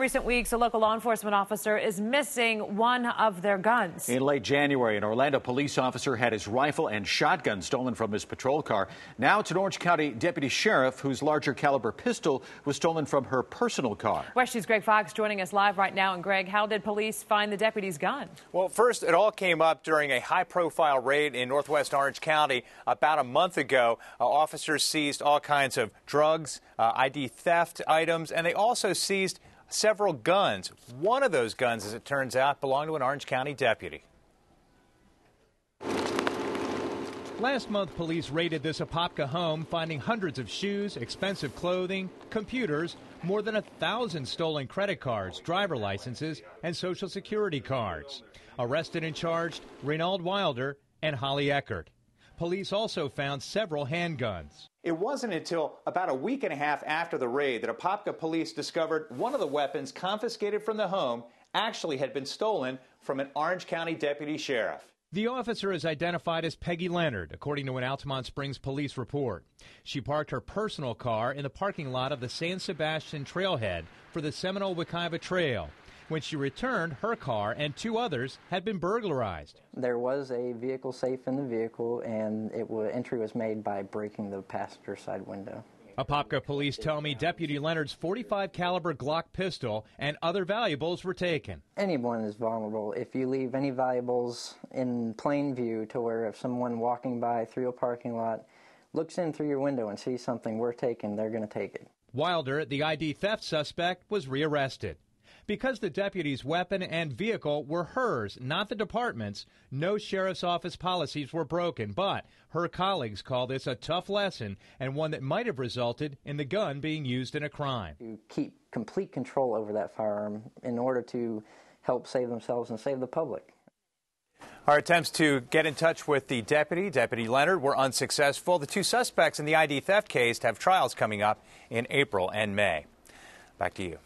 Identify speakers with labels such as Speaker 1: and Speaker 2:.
Speaker 1: recent weeks, a local law enforcement officer is missing one of their guns.
Speaker 2: In late January, an Orlando police officer had his rifle and shotgun stolen from his patrol car. Now it's an Orange County deputy sheriff whose larger caliber pistol was stolen from her personal car.
Speaker 1: WESH News' Greg Fox joining us live right now. And Greg, how did police find the deputy's gun?
Speaker 3: Well, first, it all came up during a high profile raid in northwest Orange County about a month ago. Uh, officers seized all kinds of drugs, uh, ID theft items, and they also seized several guns. One of those guns, as it turns out, belonged to an Orange County deputy.
Speaker 4: Last month, police raided this Apopka home, finding hundreds of shoes, expensive clothing, computers, more than a thousand stolen credit cards, driver licenses, and Social Security cards. Arrested and charged, Reynald Wilder and Holly Eckert. Police also found several handguns.
Speaker 3: It wasn't until about a week and a half after the raid that Apopka police discovered one of the weapons confiscated from the home actually had been stolen from an Orange County deputy sheriff.
Speaker 4: The officer is identified as Peggy Leonard, according to an Altamonte Springs police report. She parked her personal car in the parking lot of the San Sebastian trailhead for the Seminole Wekiva Trail. When she returned, her car and two others had been burglarized.
Speaker 5: There was a vehicle safe in the vehicle, and it was, entry was made by breaking the passenger side window.
Speaker 4: Apopka police tell me Deputy Leonard's 45 caliber Glock pistol and other valuables were taken.
Speaker 5: Anyone is vulnerable. If you leave any valuables in plain view to where if someone walking by through a parking lot looks in through your window and sees something worth taking, they're going to take it.
Speaker 4: Wilder, the ID theft suspect, was rearrested. Because the deputy's weapon and vehicle were hers, not the department's, no sheriff's office policies were broken. But her colleagues call this a tough lesson and one that might have resulted in the gun being used in a crime.
Speaker 5: You keep complete control over that firearm in order to help save themselves and save the public.
Speaker 3: Our attempts to get in touch with the deputy, Deputy Leonard, were unsuccessful. The two suspects in the ID theft case have trials coming up in April and May. Back to you.